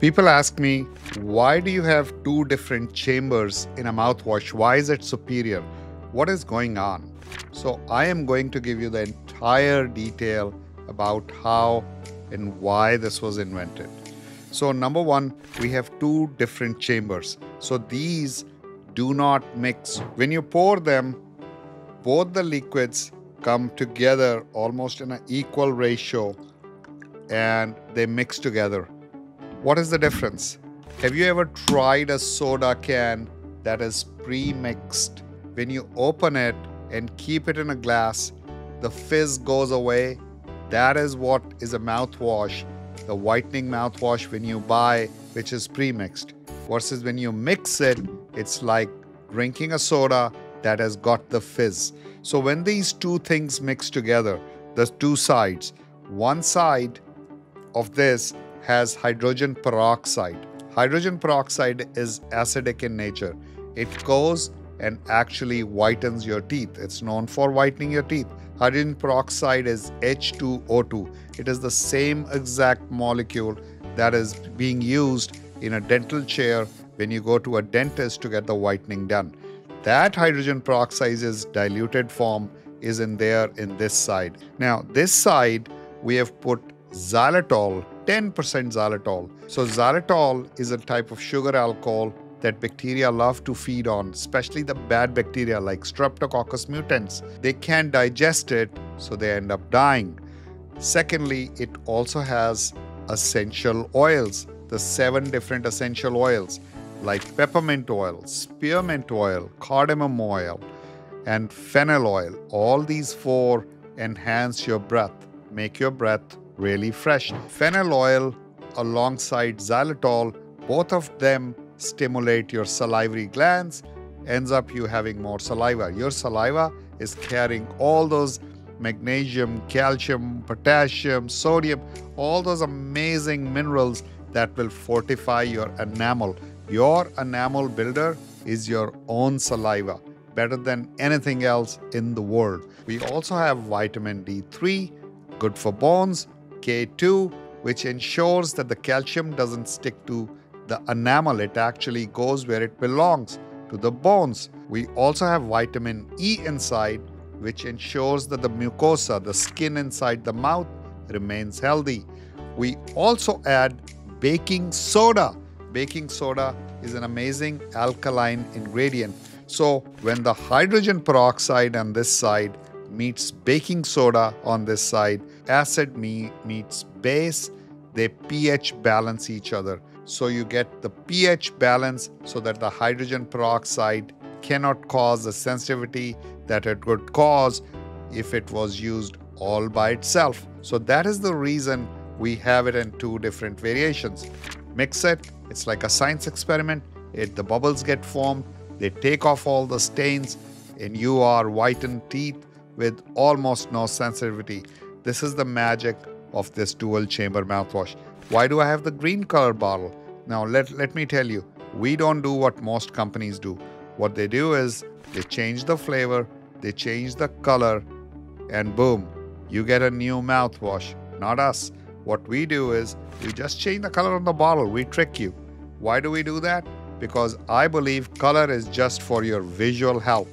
People ask me, why do you have two different chambers in a mouthwash? Why is it superior? What is going on? So, I am going to give you the entire detail about how and why this was invented. So, number one, we have two different chambers. So, these do not mix. When you pour them, both the liquids come together almost in an equal ratio and they mix together. What is the difference? Have you ever tried a soda can that is pre mixed? When you open it and keep it in a glass, the fizz goes away. That is what is a mouthwash, the whitening mouthwash when you buy, which is pre mixed. Versus when you mix it, it's like drinking a soda that has got the fizz. So when these two things mix together, the two sides, one side of this has hydrogen peroxide. Hydrogen peroxide is acidic in nature. It goes and actually whitens your teeth. It's known for whitening your teeth. Hydrogen peroxide is H2O2. It is the same exact molecule that is being used in a dental chair when you go to a dentist to get the whitening done. That hydrogen peroxide's diluted form is in there in this side. Now, this side we have put xylitol, 10% xylitol. So, xylitol is a type of sugar alcohol that bacteria love to feed on, especially the bad bacteria like Streptococcus mutans. They can't digest it, so they end up dying. Secondly, it also has essential oils, the seven different essential oils like peppermint oil, spearmint oil, cardamom oil, and fennel oil. All these four enhance your breath, make your breath really fresh. Fennel oil alongside xylitol, both of them stimulate your salivary glands, ends up you having more saliva. Your saliva is carrying all those magnesium, calcium, potassium, sodium, all those amazing minerals that will fortify your enamel. Your enamel builder is your own saliva, better than anything else in the world. We also have vitamin D3, good for bones, K2, which ensures that the calcium doesn't stick to the enamel, it actually goes where it belongs to the bones. We also have vitamin E inside, which ensures that the mucosa, the skin inside the mouth, remains healthy. We also add baking soda baking soda is an amazing alkaline ingredient. So when the hydrogen peroxide on this side meets baking soda on this side, acid meets base, they pH balance each other. So you get the pH balance so that the hydrogen peroxide cannot cause the sensitivity that it would cause if it was used all by itself. So that is the reason we have it in two different variations. Mix it it's like a science experiment. It, the bubbles get formed, they take off all the stains, and you are whitened teeth with almost no sensitivity. This is the magic of this dual chamber mouthwash. Why do I have the green color bottle? Now, let, let me tell you, we don't do what most companies do. What they do is they change the flavor, they change the color, and boom, you get a new mouthwash. Not us. What we do is we just change the color on the bottle, we trick you. Why do we do that? Because I believe color is just for your visual help,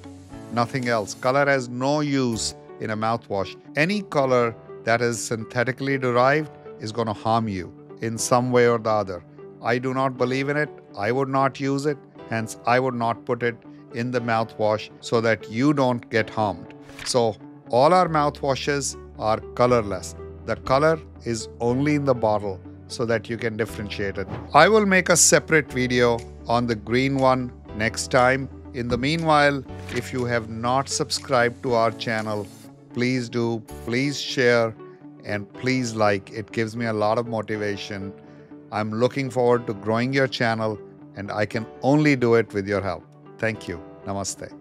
nothing else. Color has no use in a mouthwash. Any color that is synthetically derived is going to harm you in some way or the other. I do not believe in it. I would not use it. Hence, I would not put it in the mouthwash so that you don't get harmed. So, all our mouthwashes are colorless. The color is only in the bottle so that you can differentiate it. I will make a separate video on the green one next time. In the meanwhile, if you have not subscribed to our channel, please do, please share, and please like. It gives me a lot of motivation. I'm looking forward to growing your channel, and I can only do it with your help. Thank you. Namaste.